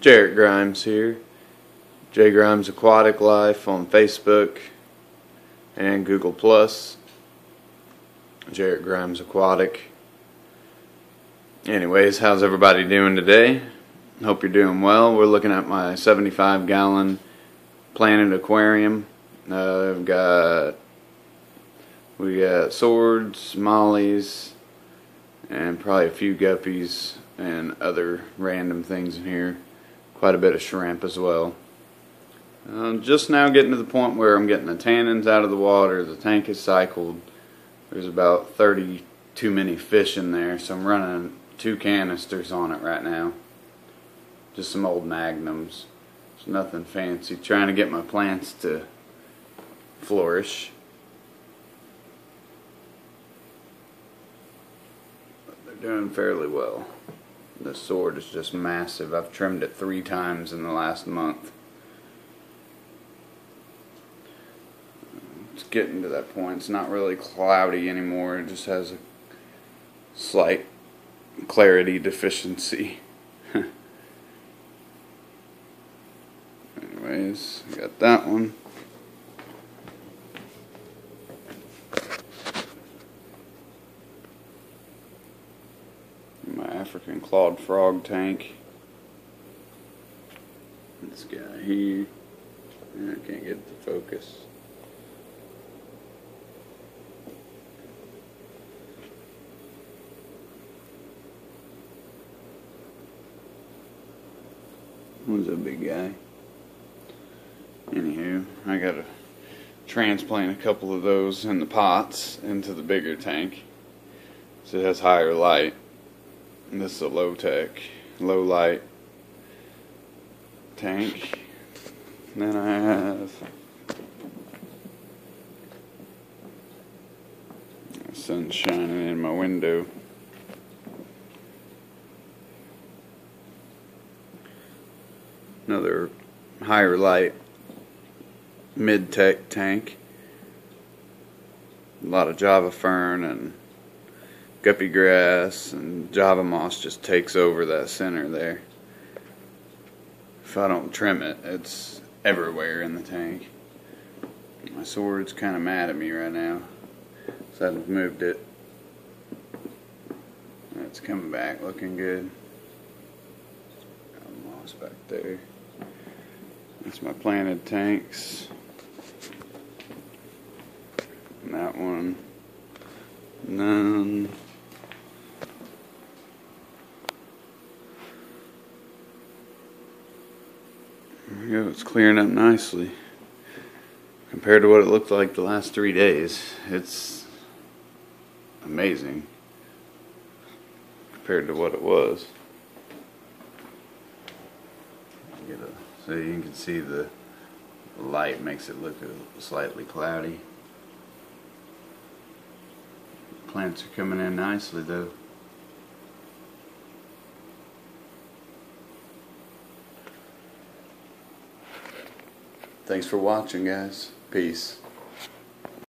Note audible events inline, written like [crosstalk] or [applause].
Jarret Grimes here. J Grimes Aquatic Life on Facebook and Google Plus. Jarret Grimes Aquatic. Anyways, how's everybody doing today? Hope you're doing well. We're looking at my 75 gallon Planted Aquarium. Uh, I've got we got swords, mollies, and probably a few guppies and other random things in here. Quite a bit of shrimp as well. Um, just now getting to the point where I'm getting the tannins out of the water. The tank is cycled. There's about 30 too many fish in there, so I'm running two canisters on it right now. Just some old magnums. It's nothing fancy. Trying to get my plants to flourish. But they're doing fairly well. The sword is just massive. I've trimmed it three times in the last month. It's getting to that point. It's not really cloudy anymore. It just has a slight clarity deficiency. [laughs] Anyways, got that one. My African clawed frog tank. This guy here. I can't get the focus. Who's a big guy? Anywho, I gotta transplant a couple of those in the pots into the bigger tank. So it has higher light. This is a low tech, low light tank. Then I have sun shining in my window. Another higher light mid tech tank. A lot of Java fern and guppy grass and Java moss just takes over that center there. If I don't trim it, it's everywhere in the tank. My sword's kind of mad at me right now, so I've moved it. It's coming back looking good. Got moss back there. That's my planted tanks. And that one. None. We go. It's clearing up nicely. Compared to what it looked like the last three days, it's amazing compared to what it was. So you can see the light makes it look slightly cloudy. Plants are coming in nicely though. Thanks for watching guys. Peace.